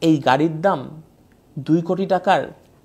এই গাড়ির দাম দুই কোটি টাকার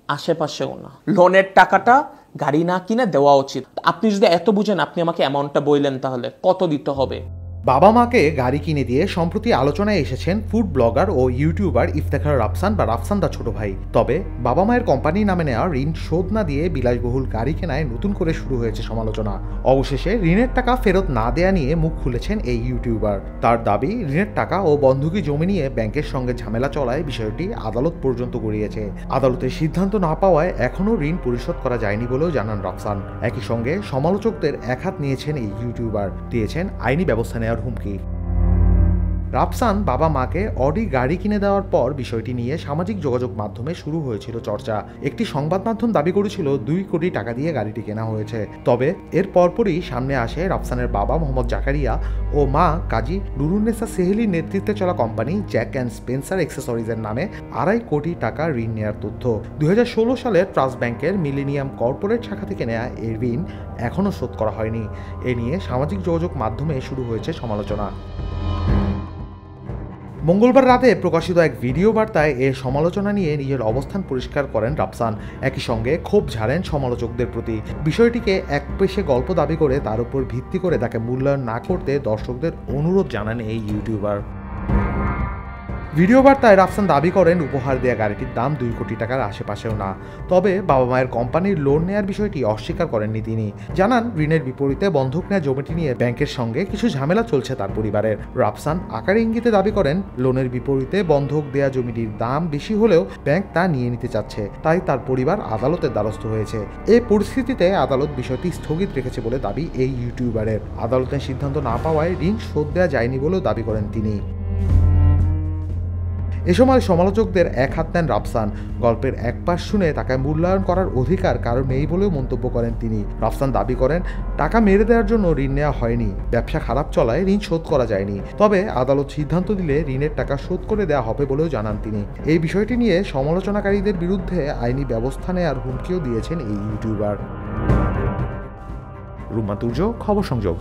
আশেপাশেও না। লোনের টাকাটা গাড়ি না কিনে দেওয়া উচিত। আপনি যদি এত বুঝেন, আপনি আমাকে অ্যামাউন্টটা বললেন তাহলে। কত দিতে হবে? বাবা মাকে গাড়ি কিনে দিয়ে সম্প্রতি আলোচনায় এসেছেন ফুড ব্লগার ও ইউটিউবার ইফতেখার রাফসান বা রাফসান দা ছোট ভাই। তবে বাবা মায়ের কোম্পানি নামে নেওয়া ঋণ শোধ না দিয়ে বিলাসবহুল গাড়ি কেনায় নতুন করে শুরু হয়েছে সমালোচনা। অবশেষে ঋণের টাকা ফেরত না দেয়া নিয়ে মুখ খুলেছেন এই ইউটিউবার। তার দাবি, ঋণের টাকা ও বন্ধকি জমি নিয়ে ব্যাংকের সঙ্গে ঝামেলা চলায় বিষয়টি আদালত পর্যন্ত গড়িয়েছে। আদালতের সিদ্ধান্ত না পাওয়ায় এখনও ঋণ পরিশোধ করা যায়নি বলেও জানান রাফসান। একই সঙ্গে সমালোচকদের একহাত নিয়েছেন এই ইউটিউবার। দিয়েছেন আইনি ব্যবস্থা নেওয়ার হুমকি রাফসান বাবা মাকে অডি গাড়ি কিনে দেওয়ার পর বিষয়টি নিয়ে সামাজিক যোগাযোগ মাধ্যমে শুরু হয়েছিল চর্চা। একটি সংবাদ মাধ্যম দাবি করেছিল দুই কোটি টাকা দিয়ে গাড়িটি কেনা হয়েছে। তবে এর পরপরই সামনে আসে রাফসানের বাবা মোহাম্মদ জাকারিয়া ও মা কাজী নুরুন্নেসা সেহেলির নেতৃত্বে চলা কোম্পানি জ্যাক অ্যান্ড স্পেন্সার এক্সেসরিজের নামে আড়াই কোটি টাকা ঋণ নেওয়ার তথ্য। দুই হাজার ষোলো সালে ট্রাস্ট ব্যাংকের মিলেনিয়াম কর্পোরেট শাখা থেকে নেওয়া এই ঋণ এখনও শোধ করা হয়নি। এ নিয়ে সামাজিক যোগাযোগ মাধ্যমে শুরু হয়েছে সমালোচনা। মঙ্গলবার রাতে প্রকাশিত এক ভিডিও বার্তায় এ সমালোচনা নিয়ে নিজের অবস্থান পরিষ্কার করেন রাফসান। একই সঙ্গে ক্ষোভ ঝাড়েন সমালোচকদের প্রতি। বিষয়টিকে এক পেশে গল্প দাবি করে তার উপর ভিত্তি করে তাকে মূল্যায়ন না করতে দর্শকদের অনুরোধ জানান এই ইউটিউবার। ভিডিও বার্তায় রাফসান দাবি করেন, উপহার দেওয়া গাড়িটির দাম দুই কোটি টাকার আশেপাশেও না। তবে বাবা মায়ের কোম্পানির লোন নেয়ার বিষয়টি অস্বীকার করেননি তিনি। জানান, ঋণের বিপরীতে বন্ধক নেওয়া জমিটি নিয়ে ব্যাংকের সঙ্গে কিছু ঝামেলা চলছে তার পরিবারের। রাফসান আকারে ইঙ্গিতে দাবি করেন, লোনের বিপরীতে বন্ধক দেয়া জমিটির দাম বেশি হলেও ব্যাংক তা নিয়ে নিতে চাচ্ছে। তাই তার পরিবার আদালতের দ্বারস্থ হয়েছে। এই পরিস্থিতিতে আদালত বিষয়টি স্থগিত রেখেছে বলে দাবি এই ইউটিউবারের। আদালতের সিদ্ধান্ত না পাওয়ায় ঋণ শোধ দেওয়া যায়নি বলেও দাবি করেন তিনি। এ সময় সমালোচকদের এক হাত নেন রাফসান। গল্পের এক পাশ শুনে তাকে মূল্যায়ন করার অধিকার কারও নেই বলেও মন্তব্য করেন তিনি। রাফসান দাবি করেন, টাকা মেরে দেওয়ার জন্য ঋণ নেওয়া হয়নি। ব্যবসা খারাপ চলায় ঋণ শোধ করা যায়নি। তবে আদালত সিদ্ধান্ত দিলে ঋণের টাকা শোধ করে দেওয়া হবে বলেও জানান তিনি। এই বিষয়টি নিয়ে সমালোচনাকারীদের বিরুদ্ধে আইনি ব্যবস্থা নেওয়ার হুমকিও দিয়েছেন এই ইউটিউবার। রুমাতুর্য খবর সংযোগ।